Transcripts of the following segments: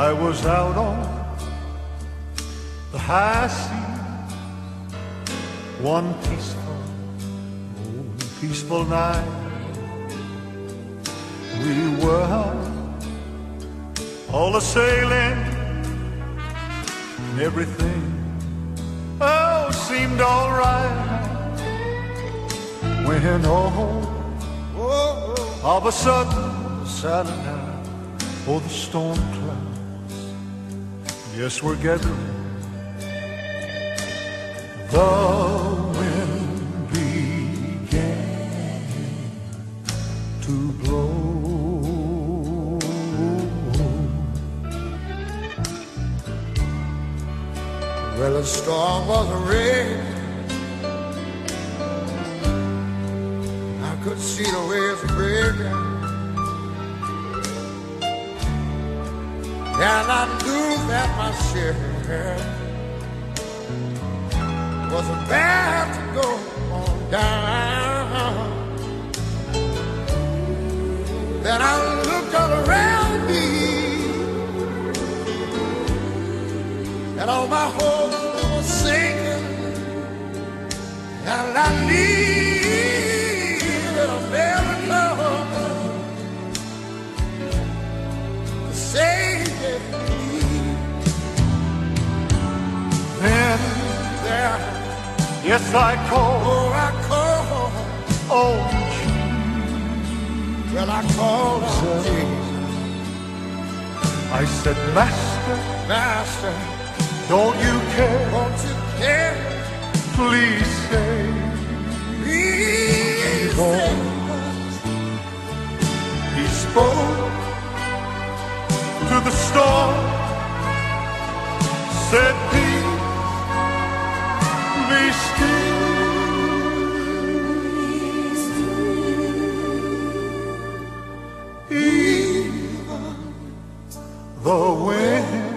I was out on the high seas one peaceful, oh, peaceful night. We were all a sailing and everything oh seemed all right when all of a sudden night oh the storm clouds yes we're gathering the wind began to blow. Well, the storm was raging. I could see the waves breaking. And I knew that my share was about to go on down. Then I looked all around me, and all my hopes were sinking, and I needed Yes, I call. Oh, I call. Oh, Jesus. Well, I call on Jesus. I said, Master, Master, don't you care? Don't you care? Please say, please say. He spoke to the storm, said, Even the wind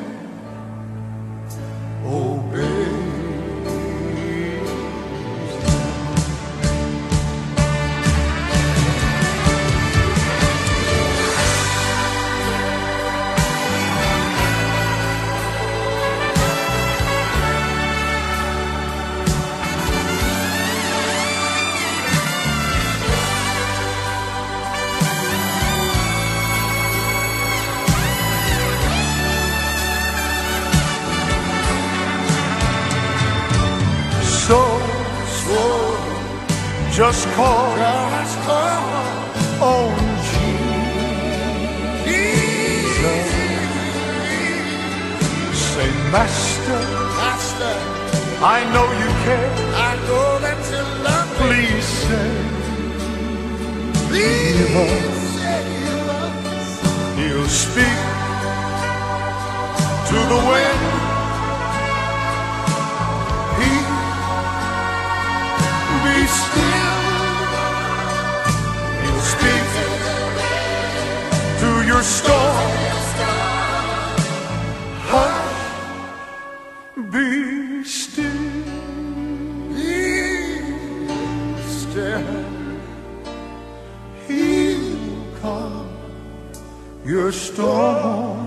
just call, just call on Jesus. Say, Master, Master, I know you care. I know that you love me. Please say, please say you love us. He'll speak to the wind. Storm. Hush, be still. Be still. He'll calm your storm.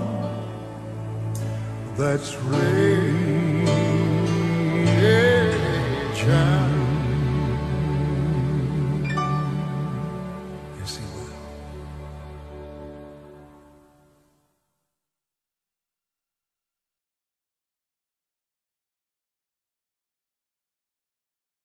That's raging.